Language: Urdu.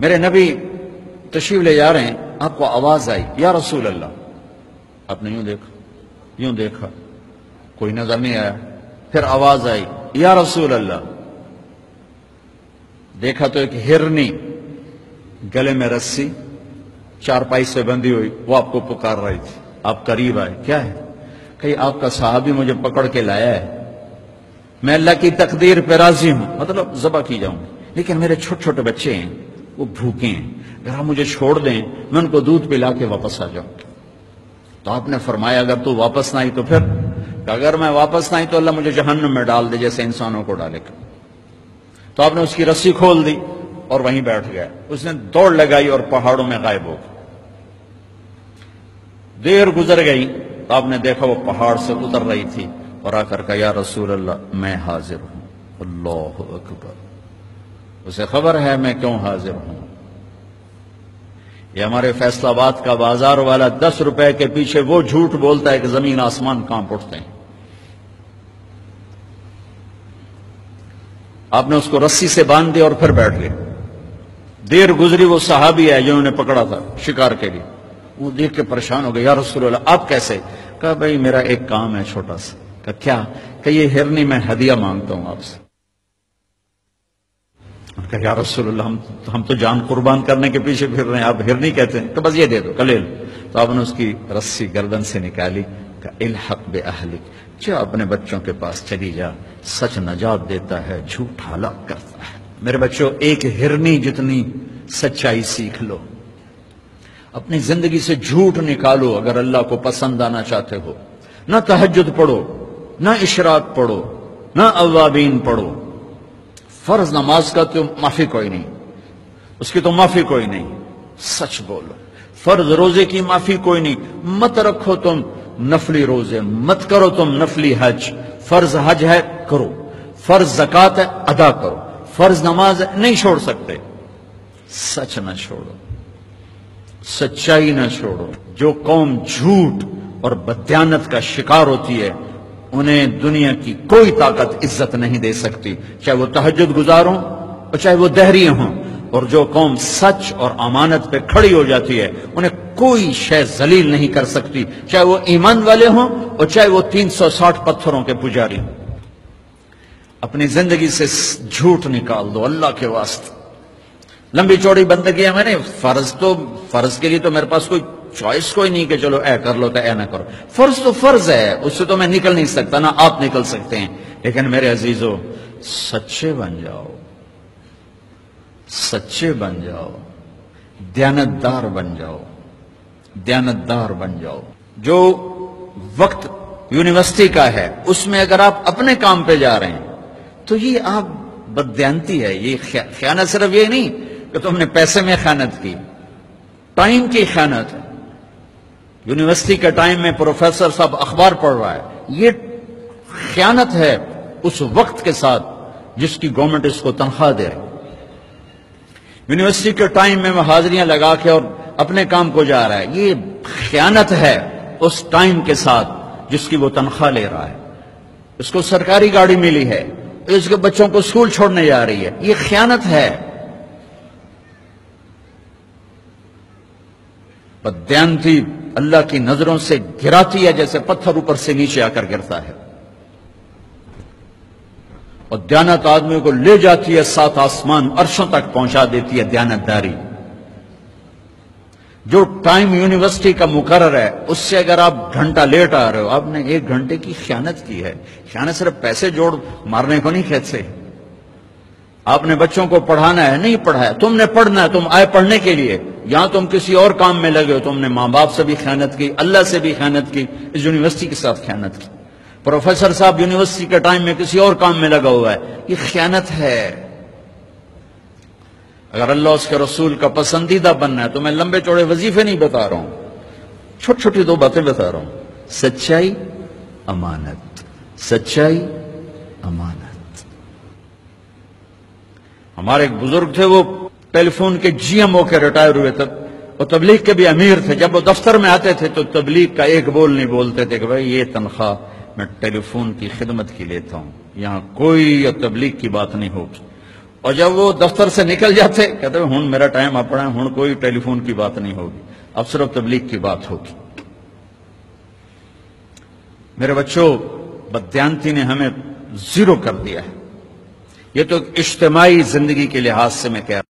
میرے نبی تشریف لے جا رہے ہیں، آپ کو آواز آئی، یا رسول اللہ۔ آپ نے یوں دیکھا یوں دیکھا۔ کوئی نظر نہیں آیا۔ پھر آواز آئی، یا رسول اللہ۔ دیکھا تو ایک ہرنی گلے میں رسی چار پائی سے بندھی ہوئی، وہ آپ کو پکار رہی تھی۔ آپ قریب آئے، کیا ہے؟ کہ آپ کا صحابی مجھے پکڑ کے لایا ہے۔ میں اللہ کی تقدیر پہ راضی ہوں۔ مطلب ذبح کی جاؤں۔ لیکن میرے چھوٹے چھوٹے بچے ہیں۔ وہ بھوکے ہیں۔ اگر آپ مجھے چھوڑ دیں، میں ان کو دودھ پلا کے واپس آ جاؤں۔ تو آپ نے فرمایا، اگر تو واپس نہ آئی تو پھر؟ کہ اگر میں واپس نہ آئی تو اللہ مجھے جہنم میں ڈال دے جیسے انسانوں کو ڈالے۔ گا تو آپ نے اس کی رسی کھول دی اور وہیں بیٹھ گیا اس نے دوڑ لگائی اور پہاڑوں میں غائب ہو گیا دیر گزر گئی تو آپ نے دیکھا وہ پہاڑ سے اتر رہی تھی اور آ کر کہا، یا رسول اللہ، میں حاضر ہوں۔ اللہ اکبر۔ اسے خبر ہے میں کیوں حاضر ہوں۔ یہ ہمارے فیصلہ آباد کا بازار والا دس روپے کے پیچھے وہ جھوٹ بولتا ہے کہ زمین آسمان کام اٹھتے ہیں۔ آپ نے اس کو رسی سے باندھ دیا اور پھر بیٹھ گئے۔ دیر گزری وہ صحابی ہے جنہوں نے پکڑا تھا شکار کے لیے۔ وہ دیکھ کے پریشان ہو گئے، یا رسول اللہ، آپ کیسے؟ کہا، بھائی، میرا ایک کام ہے چھوٹا سا۔ کہا، کیا؟ کہ یہ ہرنی میں ہدیہ مانگتا ہوں آپ سے۔ کہا، یا رسول اللہ، ہم ہم تو جان قربان کرنے کے پیچھے پھر رہے ہیں، آپ ہرنی کہتے ہیں۔ تو بس یہ دے دو، کلیل۔ تو آپ نے اس کی رسی گردن سے نکالی، کہا، الحق بے اہلک جو اپنے بچوں کے پاس چلی جا، سچ نجات دیتا ہے جھوٹ ہلاک کرتا ہے۔ میرے بچوں، ایک ہرنی جتنی سچائی سیکھ لو۔ اپنی زندگی سے جھوٹ نکالو، اگر اللہ کو پسند آنا چاہتے ہو۔ نہ تہجد پڑھو، نہ اشراق پڑھو، نہ اوابین پڑھو۔ فرض نماز کا تو معافی کوئی نہیں۔ اس کی تو معافی کوئی نہیں۔ سچ بولو، فرض روزے کی معافی کوئی نہیں۔ مت رکھو تم نفلی روزے، مت کرو تم نفلی حج۔ فرض حج ہے، کرو۔ فرض زکات ہے، ادا کرو۔ فرض نماز ہے، نہیں چھوڑ سکتے۔ سچ نہ چھوڑو۔ سچائی نہ چھوڑو۔ جو قوم جھوٹ اور بدیانت کا شکار ہوتی ہے انہیں دنیا کی کوئی طاقت عزت نہیں دے سکتی۔ چاہے وہ تہجد گزاروں اور چاہے وہ دہری ہوں۔ اور جو قوم سچ اور امانت پہ کھڑی ہو جاتی ہے، انہیں کوئی شے ذلیل نہیں کر سکتی۔ چاہے وہ ایمان والے ہوں اور چاہے وہ تین سو ساٹھ پتھروں کے پجاری۔ ہوں اپنی زندگی سے جھوٹ نکال دو اللہ کے واسطے۔ لمبی چوڑی بندگی ہے میں نے فرض تو، فرض کے لیے تو میرے پاس کوئی چوائس کوئی نہیں کہ چلو اے کر لو تو اے نہ کرو۔ فرض تو فرض ہے، اس سے تو میں نکل نہیں سکتا، نہ آپ نکل سکتے ہیں۔ لیکن میرے عزیزو، سچے بن جاؤ۔ سچے بن جاؤ۔ دیانتدار بن جاؤ۔ دیانتدار بن جاؤ۔ جو وقت یونیورسٹی کا ہے، اس میں اگر آپ اپنے کام پہ جا رہے ہیں، تو یہ آپ بدیانتی ہے۔ یہ خیانت صرف یہ نہیں کہ تم نے پیسے میں خیانت کی، ٹائم کی خیانت ہے۔ یونیورسٹی کے ٹائم میں پروفیسر صاحب اخبار پڑھ رہا ہے۔ یہ خیانت ہے اس وقت کے ساتھ جس کی گورنمنٹ اس کو تنخواہ دے رہی یونیورسٹی کے ٹائم میں وہ حاضریاں لگا کے اور اپنے کام کو جا رہا ہے۔ یہ خیانت ہے اس ٹائم کے ساتھ جس کی وہ تنخواہ لے رہا ہے۔ اس کو سرکاری گاڑی ملی ہے۔ اس کے بچوں کو اسکول چھوڑنے جا رہی ہے۔ یہ خیانت ہے۔ بدیانتی اللہ کی نظروں سے گراتی ہے، جیسے پتھر اوپر سے نیچے آ کر گرتا ہے۔ اور دیانت آدمی کو لے جاتی ہے، سات آسمان عرشوں تک پہنچا دیتی ہے دیانت داری۔ جو ٹائم یونیورسٹی کا مقرر ہے، اس سے اگر آپ گھنٹہ لیٹ آ رہے ہو، آپ نے ایک گھنٹے کی خیانت کی ہے۔ خیانت صرف پیسے جوڑ مارنے کو نہیں کہتے آپ نے بچوں کو پڑھانا ہے نہیں پڑھایا تم نے پڑھنا ہے، تم آئے پڑھنے کے لیے۔ یہاں تم کسی اور کام میں لگے ہو، تم نے ماں باپ سے بھی خیانت کی، اللہ سے بھی خیانت کی، اس یونیورسٹی کے ساتھ خیانت کی۔ پروفیسر صاحب یونیورسٹی کے ٹائم میں کسی اور کام میں لگا ہوا ہے، یہ خیانت ہے۔ اگر اللہ اس کے رسول کا پسندیدہ بننا ہے تو میں لمبے چوڑے وظیفے نہیں بتا رہا ہوں۔ چھوٹی چھوٹی دو باتیں بتا رہا ہوں۔ سچائی، امانت۔ سچائی، امانت۔ ہمارے ایک بزرگ تھے، وہ ٹیلی فون کے جی ایم او کے ریٹائر ہوئے تھے۔ وہ تبلیغ کے بھی امیر تھے۔ جب وہ دفتر میں آتے تھے تو تبلیغ کا ایک بول نہیں بولتے تھے کہ بھائی یہ تنخواہ میں ٹیلی فون کی خدمت کی لیتا ہوں۔ یہاں کوئی تبلیغ کی بات نہیں ہوگی۔ اور جب وہ دفتر سے نکل جاتے، کہتے ہیں ہوں میرا ٹائم اپنا ہے ہوں کوئی ٹیلی فون کی بات نہیں ہوگی۔ اب صرف تبلیغ کی بات ہوگی۔ میرے بچوں بدیانتی نے ہمیں زیرو کر دیا ہے۔ یہ تو اجتماعی زندگی کے لحاظ سے میں کہہ رہا ہوں۔